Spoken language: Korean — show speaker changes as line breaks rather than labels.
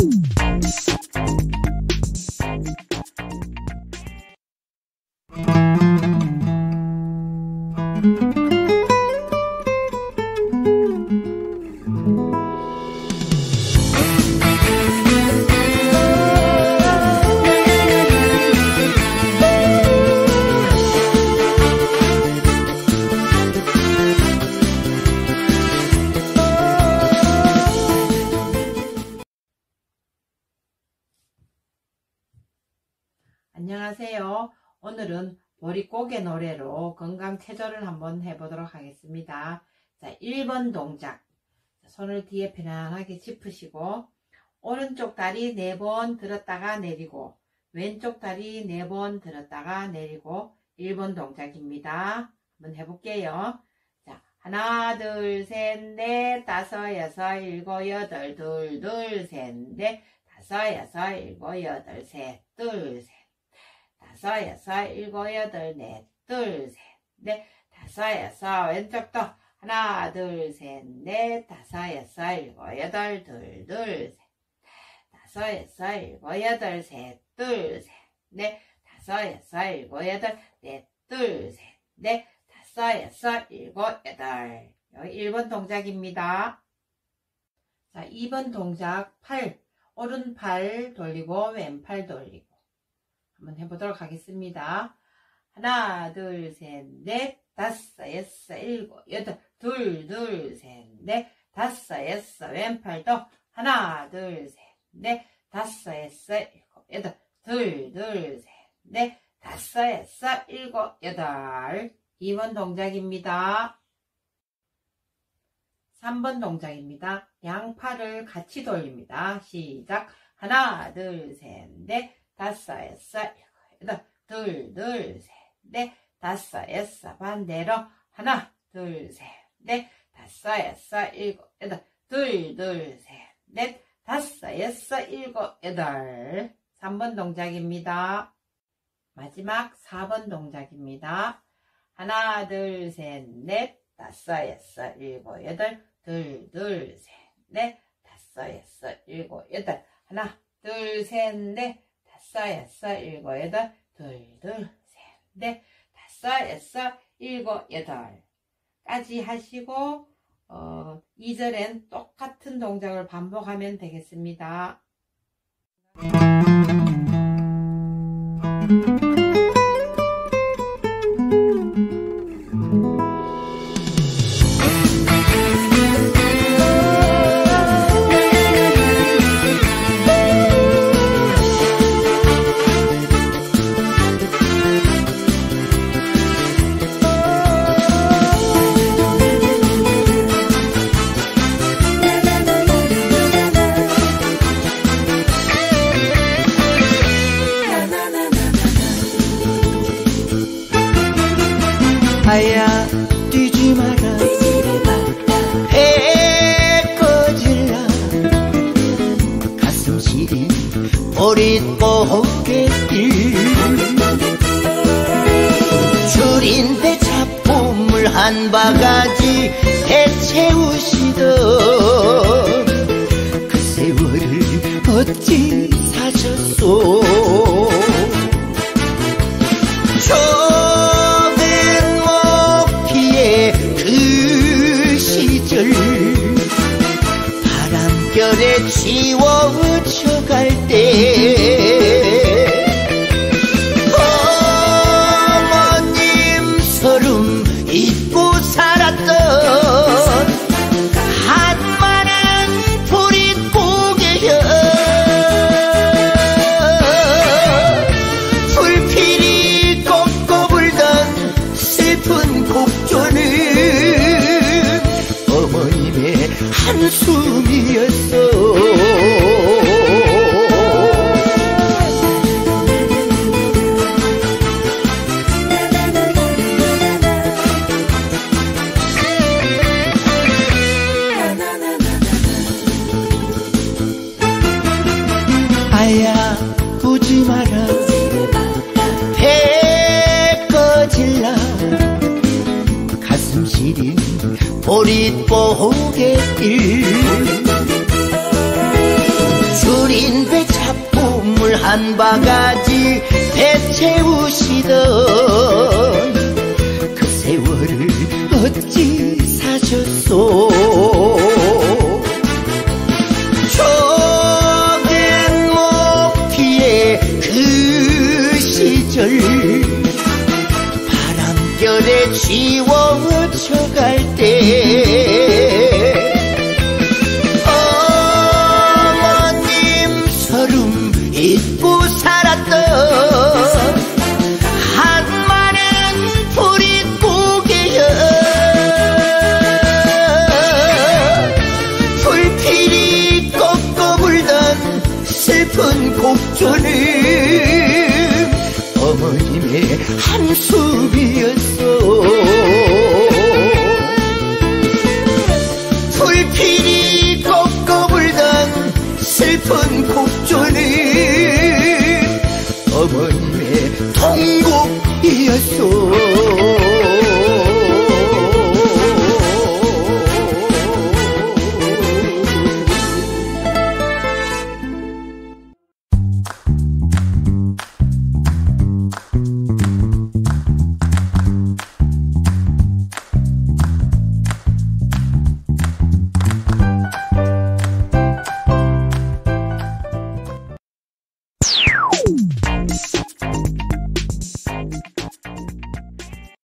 안 오늘은 보릿고개 노래로 건강 체조를 한번 해보도록 하겠습니다. 자, 1번 동작. 손을 뒤에 편안하게 짚으시고 오른쪽 다리 4번 들었다가 내리고 왼쪽 다리 4번 들었다가 내리고 1번 동작입니다. 한번 해볼게요. 자, 하나, 둘, 셋, 넷, 다섯, 여섯, 일곱, 여덟, 둘, 둘, 셋, 넷, 다섯, 여섯, 일곱, 여덟, 셋, 둘, 셋. 다섯, 여섯, 일곱, 여덟, 넷, 둘, 셋, 넷, 다섯, 여섯, 왼쪽도 하나, 둘, 셋, 넷, 다섯, 여섯, 일곱, 여덟, 둘, 둘, 셋, 다섯, 여섯, 일곱, 여덟, 셋, 둘, 셋, 넷, 다섯, 여섯, 일곱, 여덟, 넷, 둘, 셋, 넷, 다섯, 여섯, 일곱, 여덟. 여기 1번 동작입니다. 자, 2번 동작 팔, 오른팔 돌리고 왼팔 돌리고 한번 해보도록 하겠습니다. 하나, 둘, 셋, 넷, 다섯, 여섯, 일곱, 여덟, 둘, 둘, 셋, 넷, 다섯, 여섯, 왼팔도 하나, 둘, 셋, 넷, 다섯, 여섯, 일곱, 여덟, 둘, 둘, 셋, 넷, 다섯, 여섯, 일곱, 여덟. 2번 동작입니다. 3번 동작입니다. 양팔을 같이 돌립니다. 시작. 하나, 둘, 셋, 넷, 다섯, 여섯, 여덟, 둘, 둘, 셋, 넷, 다섯, 여섯, 반대로 하나, 둘, 셋, 넷, 다섯, 여섯, 일곱, 여덟, 둘, 둘, 셋, 넷, 다섯, 여섯, 일곱, 여덟. 3번 동작입니다. 마지막 4번 동작입니다. 하나, 둘, 셋, 넷, 다섯, 여섯, 일곱, 여덟, 둘, 둘, 셋, 넷, 다섯, 여섯, 일곱, 여덟, 하나, 둘, 셋, 넷, 다섯, 여섯, 일곱, 여덟, 둘, 둘, 셋, 넷, 다섯, 여섯, 일곱, 여덟까지 하시고 어, 2절엔 똑같은 동작을 반복하면 되겠습니다.
아야 뛰지 마라. 배 꺼질라. 가슴 시린 보릿고개길 줄인데 잡곡물 한 바가지 해채우시던 그 세월을 어찌 사셨소 바람결에 지워져 갈 때 오지 마라. 해 꺼질라. 가슴 시린 보릿보호개길 줄인 배 잡고 물 한 바가지 배채우시던 그 세월을 어찌 사셨소? 그리워져갈 때 곡절이 어머님의 통곡이었소.